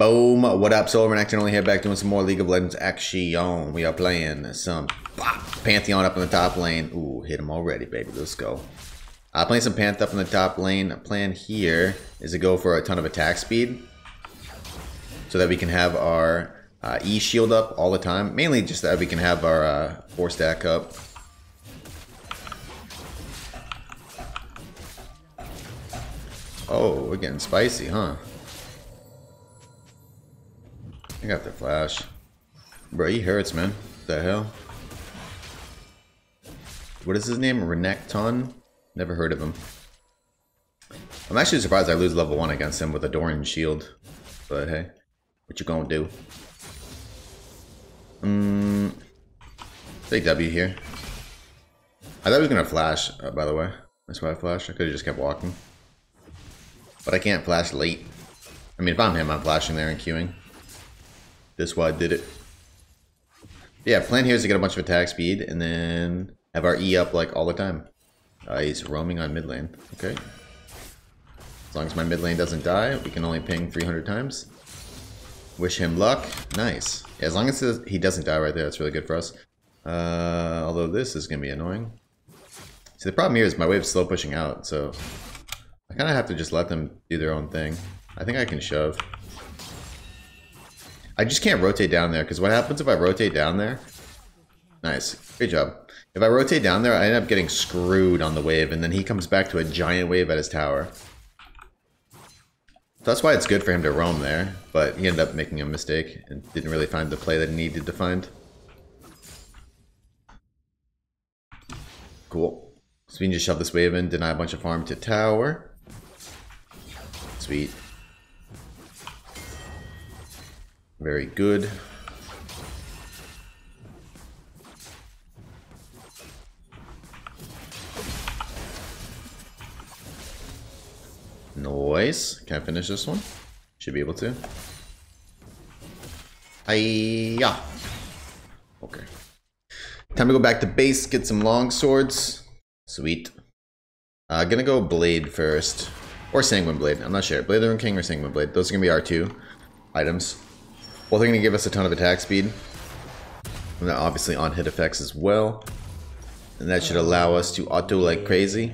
Boom. What up, Solo Renekton only here back doing some more League of Legends action. We are playing some Pantheon up in the top lane. Ooh, hit him already, baby. Let's go. Uh, playing some Panth up in the top lane. Plan here is to go for a ton of attack speed. So that we can have our uh, E shield up all the time. Mainly just that we can have our uh, 4 stack up. Oh, we're getting spicy, huh? I got the flash. Bro, he hurts, man. What the hell? What is his name? Renekton? Never heard of him. I'm actually surprised I lose level 1 against him with a Doran shield. But hey, what you gonna do? Mm, take W here. I thought he was gonna flash, uh, by the way. That's why I flashed. I could have just kept walking. But I can't flash late. I mean, if I'm him, I'm flashing there and queuing. That's why I did it. Yeah, plan here is to get a bunch of attack speed and then have our E up like all the time. Uh, he's roaming on mid lane. Okay. As long as my mid lane doesn't die, we can only ping 300 times. Wish him luck. Nice. Yeah, as long as he doesn't die right there, that's really good for us. Uh, although this is going to be annoying. See, the problem here is my wave's slow pushing out, so I kind of have to just let them do their own thing. I think I can shove. I just can't rotate down there, because what happens if I rotate down there? Nice. Great job. If I rotate down there, I end up getting screwed on the wave, and then he comes back to a giant wave at his tower. That's why it's good for him to roam there, but he ended up making a mistake and didn't really find the play that he needed to find. Cool. So we can just shove this wave in, deny a bunch of farm to tower. Sweet. Very good. Noise. Can I finish this one? Should be able to. Hiya. Okay. Time to go back to base, get some long swords. Sweet. Uh, gonna go Blade first. Or Sanguine Blade, I'm not sure. Blade of the King or Sanguine Blade. Those are gonna be our two items. Both are gonna give us a ton of attack speed. And then obviously on hit effects as well. And that should allow us to auto like crazy.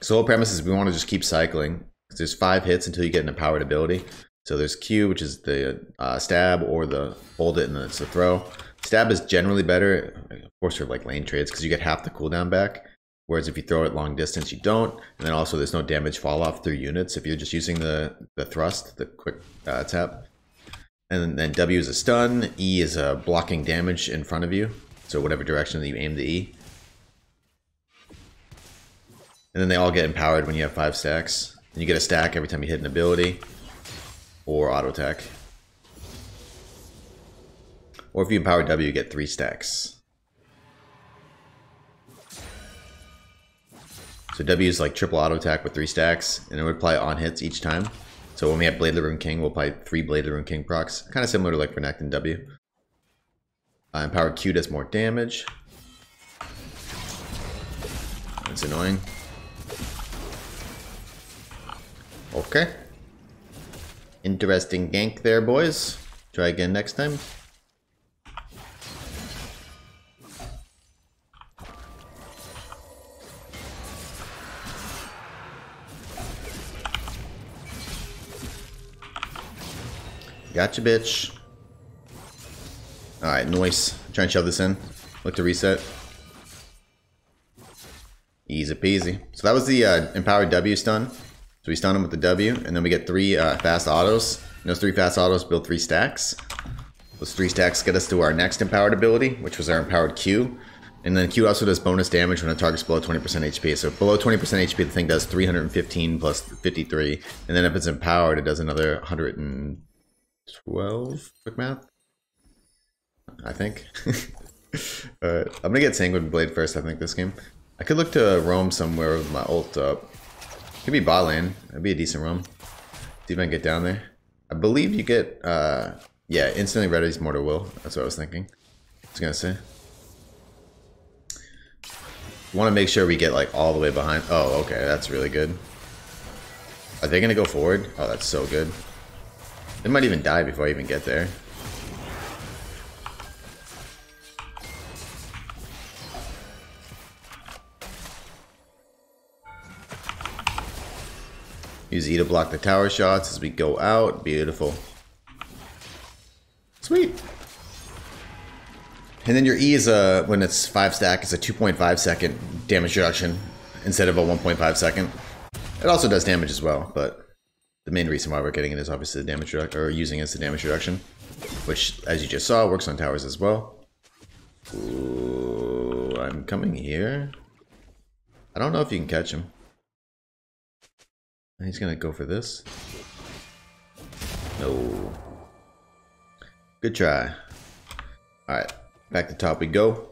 So the whole premise is we want to just keep cycling. There's five hits until you get an empowered ability. So there's Q, which is the uh, stab, or the hold it and then it's the throw. Stab is generally better, of course, for like lane trades because you get half the cooldown back. Whereas if you throw it long distance, you don't. And then also there's no damage fall off through units if you're just using the, the thrust, the quick uh, tap. And then W is a stun, E is a blocking damage in front of you. So whatever direction that you aim the E. And then they all get empowered when you have five stacks. And you get a stack every time you hit an ability. Or auto attack. Or if you empower W, you get three stacks. So W is like triple auto attack with three stacks, and it would apply on hits each time. So when we have Blade of the Ruined King, we'll apply three Blade of the Ruined King procs. Kind of similar to like Renekton W. Uh, empowered Q does more damage. That's annoying. Okay. Interesting gank there, boys. Try again next time. Gotcha, bitch. Alright, noise. Try and shove this in. Look to reset. Easy peasy. So that was the uh, empowered W stun. So we stun him with the W, and then we get three uh, fast autos. And those three fast autos build three stacks. Those three stacks get us to our next empowered ability, which was our empowered Q. And then Q also does bonus damage when a target's below 20% HP. So below 20% HP, the thing does 315 plus 53. And then if it's empowered, it does another 112. Quick math? I think. Alright, I'm gonna get Sanguine Blade first, I think, this game. I could look to roam somewhere with my ult up. Could be bot lane. That'd be a decent roam. See if I can get down there. I believe you get, uh, yeah, instantly readies Mortal Will. That's what I was thinking. I was gonna say. Want to make sure we get like all the way behind. Oh, okay, that's really good. Are they gonna go forward? Oh, that's so good. It might even die before I even get there. Use E to block the tower shots as we go out. Beautiful. Sweet. And then your E is a, when it's 5 stack, it's a 2.5 second damage reduction instead of a 1.5 second. It also does damage as well, but the main reason why we're getting it is obviously the damage reduction, or using it as the damage reduction, which, as you just saw, works on towers as well. Ooh, I'm coming here. I don't know if you can catch him. He's gonna go for this. No. Good try. Alright, back to top we go.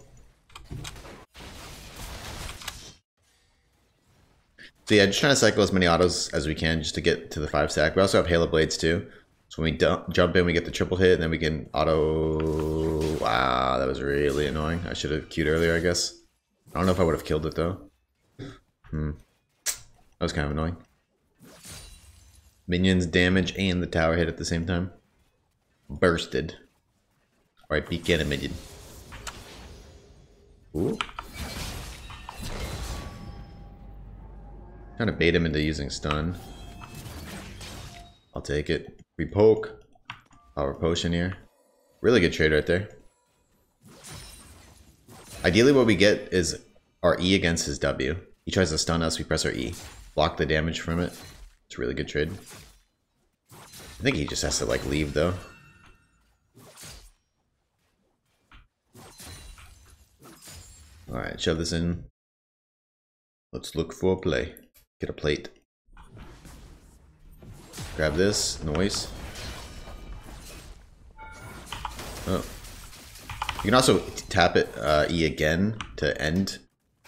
So yeah, just trying to cycle as many autos as we can just to get to the 5 stack. We also have Hail of Blades too. So when we jump in, we get the triple hit, and then we can auto... Wow, that was really annoying. I should have queued earlier, I guess. I don't know if I would have killed it, though. Hmm. That was kind of annoying. Minions damage and the tower hit at the same time. Bursted. Alright, at a minion. Ooh. Trying to bait him into using stun. I'll take it. We poke. Oh, Power potion here. Really good trade right there. Ideally what we get is our E against his W. He tries to stun us, we press our E. Block the damage from it. It's a really good trade. I think he just has to like leave though. Alright, shove this in. Let's look for a play. Get a plate. Grab this, noise. Oh. You can also tap it uh, E again to end.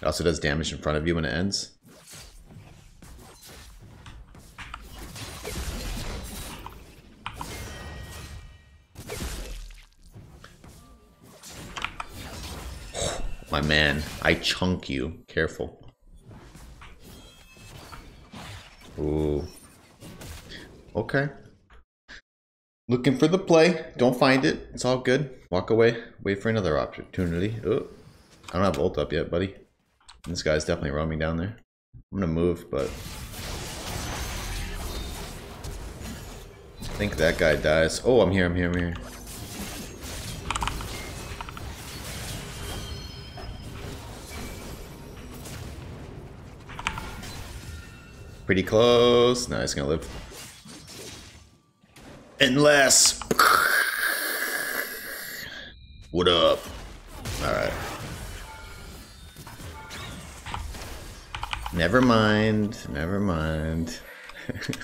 It also does damage in front of you when it ends. My man, I chunk you. Careful. Ooh. Okay. Looking for the play. Don't find it. It's all good. Walk away. Wait for another opportunity. Oh, I don't have ult up yet, buddy. This guy's definitely roaming down there. I'm gonna move, but... I think that guy dies. Oh, I'm here, I'm here, I'm here. Pretty close. No, he's gonna live. Unless. What up? Alright. Never mind. Never mind.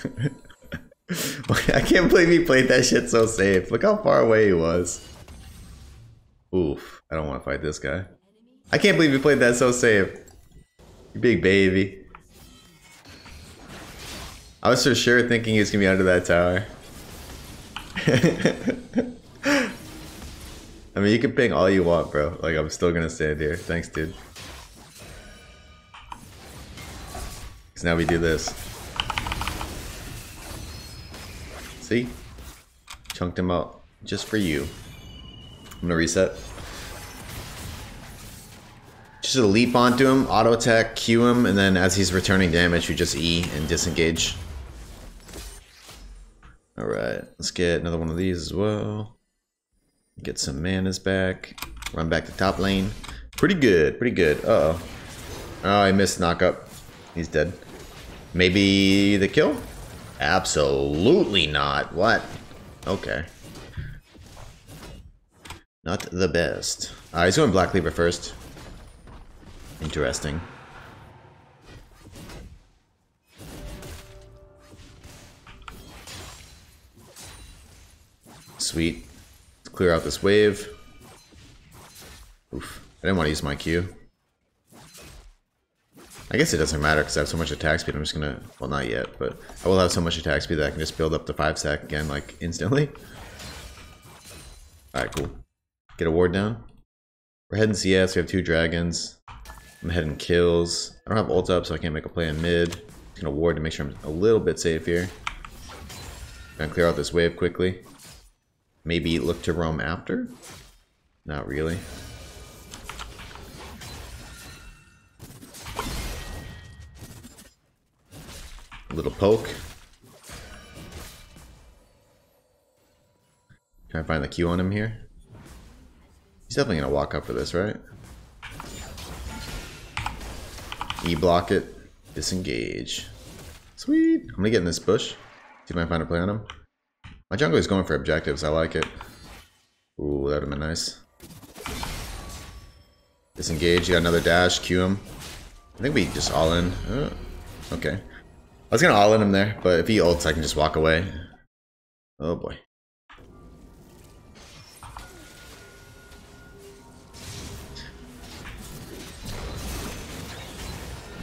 I can't believe he played that shit so safe. Look how far away he was. Oof. I don't want to fight this guy. I can't believe he played that so safe. You big baby. I was for sure thinking he was gonna be under that tower. I mean, you can ping all you want, bro. Like, I'm still gonna stand here. Thanks, dude. Because now we do this. See? Chunked him out just for you. I'm gonna reset. Just a leap onto him, auto attack, Q him, and then as he's returning damage, you just E and disengage. Alright, let's get another one of these as well. Get some manas back. Run back to top lane. Pretty good, pretty good. Uh oh Oh, I missed knockup. He's dead. Maybe the kill? Absolutely not. What? Okay. Not the best. Alright, he's going Black Cleaver first. Interesting. Sweet. Let's clear out this wave. Oof. I didn't want to use my Q. I guess it doesn't matter because I have so much attack speed. I'm just gonna, well, not yet, but I will have so much attack speed that I can just build up the five stack again, like instantly. All right, cool. Get a ward down. We're heading CS. We have two dragons. I'm heading kills. I don't have ult up, so I can't make a play in mid. Just gonna ward to make sure I'm a little bit safe here. Gonna clear out this wave quickly. Maybe look to roam after? Not really. Little poke. Try to find the Q on him here. He's definitely gonna walk up for this, right? E block it. Disengage. Sweet. I'm gonna get in this bush. See if I can find a play on him. My jungle is going for objectives. I like it. Ooh, that would have been nice. Disengage. You got another dash. Q him. I think we just all in. Uh, okay. I was gonna all in him there, but if he ults, I can just walk away. Oh boy.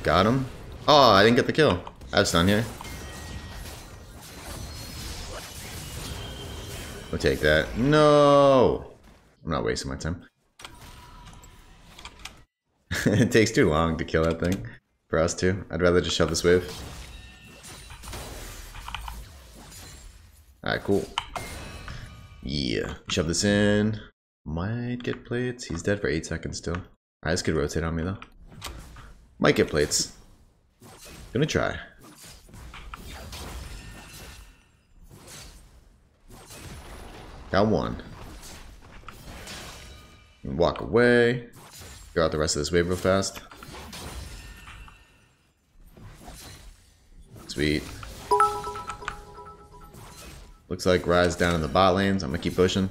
Got him. Oh, I didn't get the kill. I have stun here. We'll take that. No! I'm not wasting my time. it takes too long to kill that thing. For us too. I'd rather just shove this wave. Alright, cool. Yeah. Shove this in. Might get plates. He's dead for 8 seconds still. Alright, this could rotate on me though. Might get plates. Gonna try. Got one. Walk away. Clear out the rest of this wave real fast. Sweet. Looks like Ryze down in the bot lanes. I'm gonna keep pushing.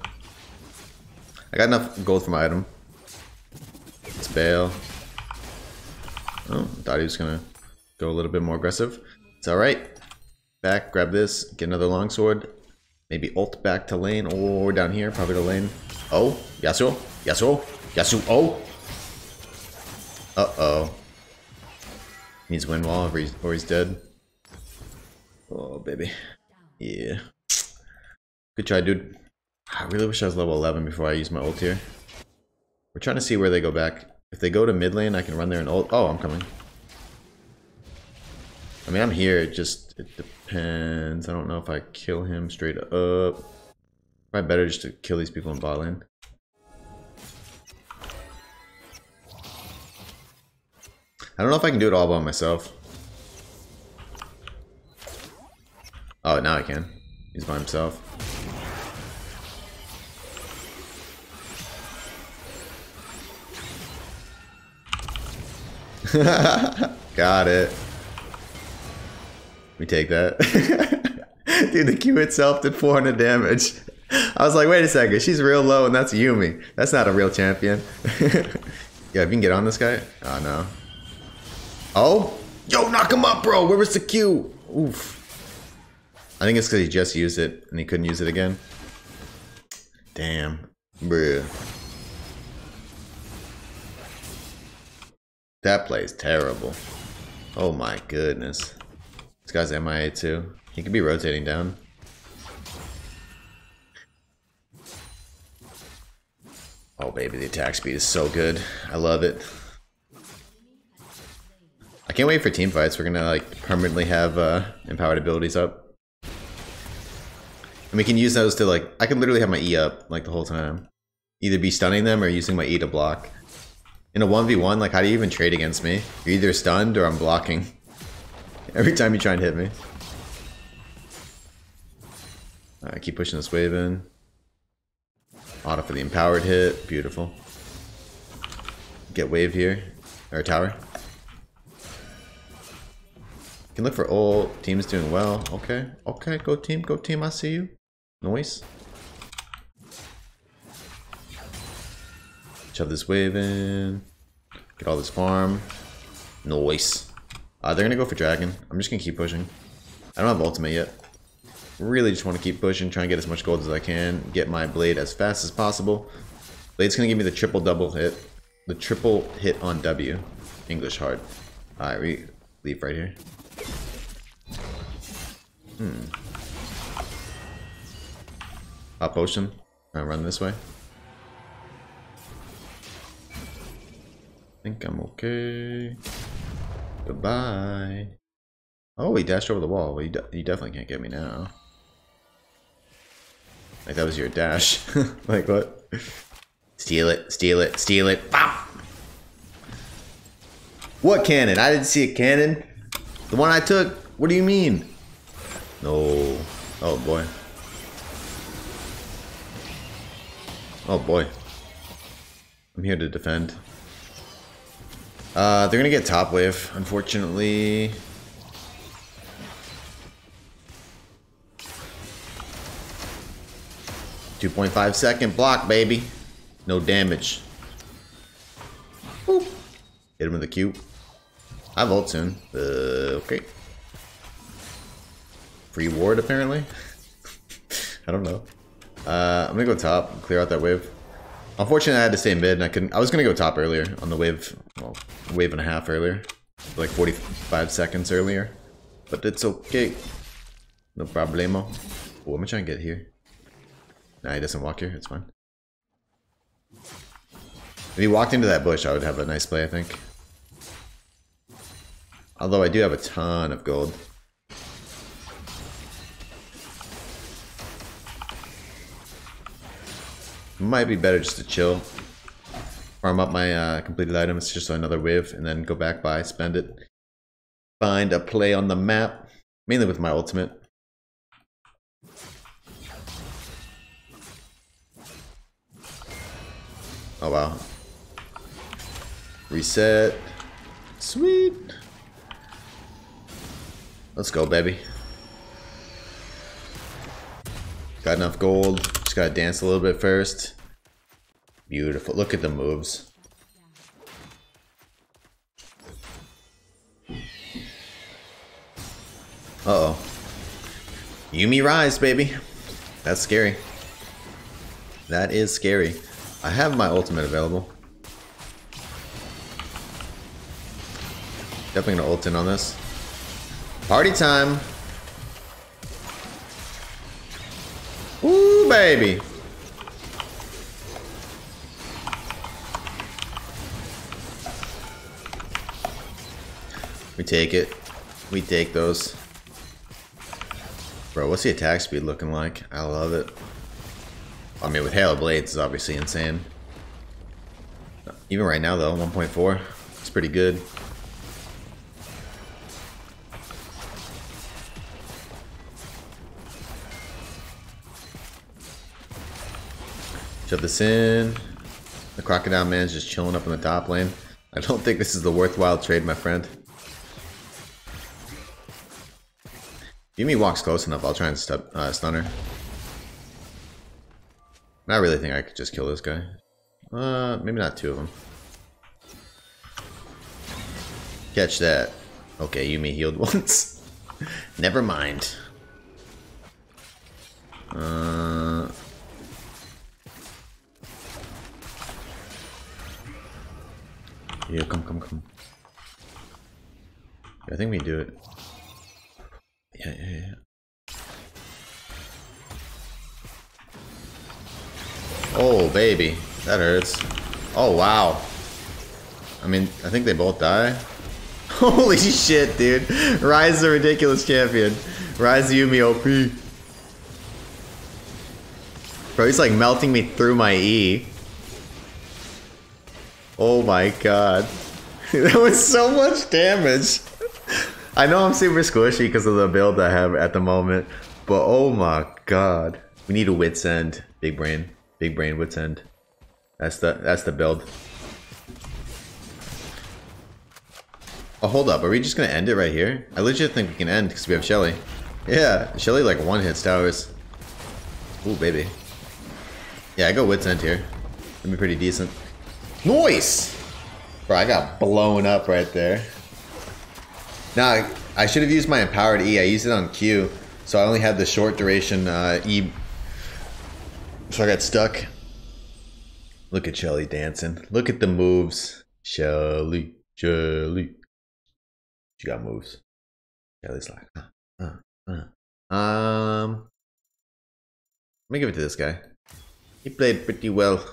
I got enough gold for my item. Let's bail. Oh, thought he was gonna go a little bit more aggressive. It's alright. Back, grab this, get another longsword. Maybe ult back to lane or down here, probably to lane. Oh, Yasuo, Yasuo, Yasuo, oh! Uh-oh. Needs wind wall or he's, or he's dead. Oh, baby. Yeah. Good try, dude. I really wish I was level 11 before I use my ult here. We're trying to see where they go back. If they go to mid lane, I can run there and ult. Oh, I'm coming. I mean, I'm here. It just it depends. I don't know if I kill him straight up. Probably better just to kill these people in bot lane. I don't know if I can do it all by myself. Oh, now I can. He's by himself. Got it. We take that. Dude, the Q itself did 400 damage. I was like, wait a second, she's real low and that's Yuumi. That's not a real champion. yeah, if you can get on this guy. Oh, no. Oh? Yo, knock him up, bro. Where was the Q? Oof. I think it's because he just used it and he couldn't use it again. Damn. Bruh. That plays terrible. Oh my goodness. This guy's MIA too. He could be rotating down. Oh baby, the attack speed is so good. I love it. I can't wait for team fights. We're gonna like permanently have uh, empowered abilities up. And we can use those to like, I can literally have my E up like the whole time. Either be stunning them or using my E to block. In a 1v1, like how do you even trade against me? You're either stunned or I'm blocking. Every time you try and hit me. I keep pushing this wave in. Auto for the empowered hit. Beautiful. Get wave here. Or tower. Can look for ult. Team's doing well. Okay. Okay, go team. Go team. I see you. Noise. Shove this wave in. Get all this farm. Noise. Uh, they're gonna go for dragon. I'm just gonna keep pushing. I don't have ultimate yet. Really just want to keep pushing, try and get as much gold as I can, get my blade as fast as possible. Blade's gonna give me the triple double hit. The triple hit on W. English hard. Alright, we leave right here. Hmm. Up. Try and run this way. think I'm okay. Goodbye. Oh, he dashed over the wall. Well, he, de definitely can't get me now. Like that was your dash. like what? Steal it, steal it, steal it. Bop! What cannon? I didn't see a cannon. The one I took. What do you mean? No. Oh boy. Oh boy. I'm here to defend. Uh, they're gonna get top wave, unfortunately. Two point five second block, baby. No damage. Boop. Hit him with a Q. I vault soon. Uh, okay. Free ward, apparently. I don't know. Uh, I'm gonna go top, clear out that wave. Unfortunately, I had to stay mid, and I couldn't. I was gonna go top earlier on the wave, well, wave and a half earlier, like 45 seconds earlier, but it's okay. No problemo. Oh, I'm trying to get here. Nah, he doesn't walk here. It's fine. If he walked into that bush, I would have a nice play, I think. Although I do have a ton of gold. Might be better just to chill. Farm up my uh, completed items just another wave and then go back by, spend it. Find a play on the map. Mainly with my ultimate. Oh wow. Reset. Sweet. Let's go, baby. Got enough gold. Gotta dance a little bit first. Beautiful. Look at the moves. Uh oh Yuumi Ryze, baby. That's scary. That is scary. I have my ultimate available. Definitely gonna ult in on this. Party time. Baby. We take it. We take those. Bro, what's the attack speed looking like? I love it. I mean, with Hail Blades, is obviously insane. Even right now, though, 1.4. It's pretty good. Shove this in. The Crocodile Man's just chilling up in the top lane. I don't think this is the worthwhile trade, my friend. Yuumi walks close enough, I'll try and step, uh, stun her. I really think I could just kill this guy. Uh, maybe not two of them. Catch that. Okay, Yuumi healed once. Never mind. Uh, Yeah, come, come, come. Yeah, I think we do it. Yeah, yeah, yeah. Oh, baby. That hurts. Oh, wow. I mean, I think they both die. Holy shit, dude. Ryze the ridiculous champion. Ryze the Yuumi OP. Bro, he's like melting me through my E. Oh my god. that was so much damage. I know I'm super squishy because of the build I have at the moment, but oh my god. We need a wits end. Big brain. Big brain wits end. That's the that's the build. Oh, hold up. Are we just to end it right here? I legit think we can end because we have Shelly. Yeah, Shelly like one hits towers. Ooh, baby. Yeah, I go Wits End here. That'd be pretty decent. Noise! Bro, I got blown up right there. Now, I should have used my empowered E. I used it on Q, so I only had the short duration uh, E. So I got stuck. Look at Shelly dancing. Look at the moves. Shelly, Shelly. She got moves. Shelly's like, uh, uh, uh. Um, let me give it to this guy. He played pretty well.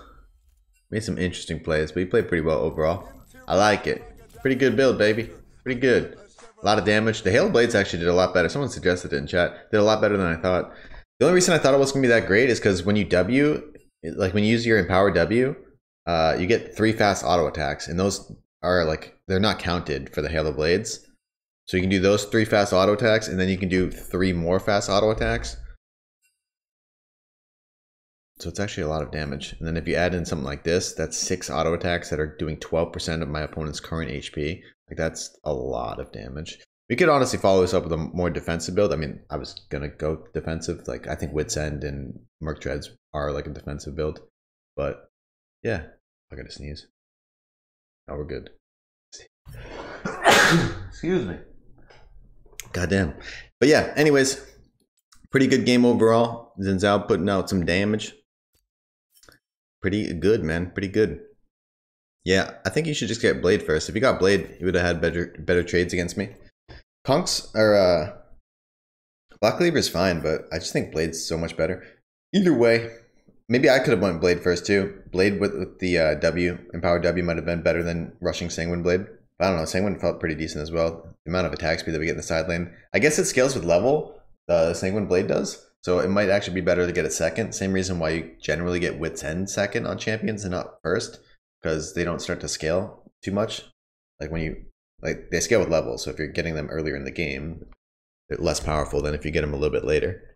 Made some interesting plays, but he played pretty well overall. I like it. Pretty good build, baby. Pretty good. A lot of damage. The Hail Blades actually did a lot better. Someone suggested it in chat. Did a lot better than I thought. The only reason I thought it was gonna be that great is because when you W, like when you use your Empower W, uh, you get three fast auto attacks, and those are like they're not counted for the Hail of Blades. So you can do those three fast auto attacks, and then you can do three more fast auto attacks. So it's actually a lot of damage. And then if you add in something like this, that's six auto attacks that are doing 12% of my opponent's current HP. Like that's a lot of damage. We could honestly follow this up with a more defensive build. I mean, I was gonna go defensive. Like I think Wits End and Merc Treads are like a defensive build. But yeah, I gotta sneeze. Now we're good. Excuse me. Goddamn. But yeah, anyways, pretty good game overall. Xin Zhao putting out some damage. Pretty good, man. Pretty good. Yeah, I think you should just get Blade first. If you got Blade, you would have had better better trades against me. Conks or uh Black is fine, but I just think Blade's so much better. Either way, maybe I could have went Blade first too. Blade with, with the uh, W, Empowered W might have been better than rushing Sanguine Blade. But I don't know, Sanguine felt pretty decent as well. The amount of attack speed that we get in the side lane. I guess it scales with level, the Sanguine Blade does. So it might actually be better to get it second. Same reason why you generally get Wits End second on champions and not first, because they don't start to scale too much. Like when you like they scale with levels. So if you're getting them earlier in the game, they're less powerful than if you get them a little bit later.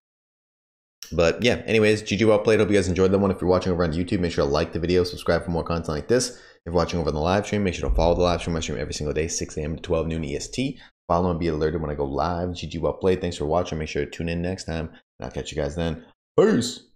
But yeah, anyways, GG well played. Hope you guys enjoyed that one. If you're watching over on YouTube, make sure to like the video, subscribe for more content like this. If you're watching over on the live stream, make sure to follow the live stream. I stream every single day, 6 a.m. to 12 noon EST. Follow and be alerted when I go live. GG well played. Thanks for watching. Make sure to tune in next time. And I'll catch you guys then. Peace.